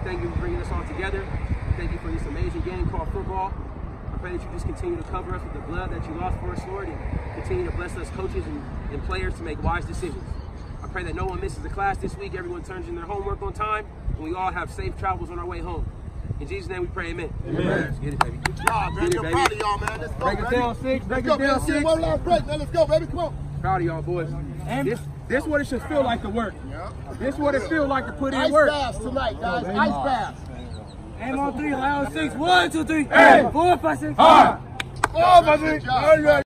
We thank you for bringing us all together. Thank you for this amazing game called football. I pray that you just continue to cover us with the blood that you lost for us, Lord, and continue to bless us coaches and, and players to make wise decisions. I pray that no one misses a class this week, everyone turns in their homework on time, and we all have safe travels on our way home. In Jesus' name we pray, amen. Amen. Let's get it, baby. Good job, man. Get it, baby. proud of y'all, man. Let's go, Break it down, six. Break Let's go, it down, man. six. One last break. Now let's go, baby. Come on. Proud of y'all, boys. This, this is what it should feel like to work. This what it feel like to put in Ice work. baths tonight, guys. Ice baths. Aim on three, lie on six. One, two, three. Hey. Four, five, six. Hard. Oh, my Good job.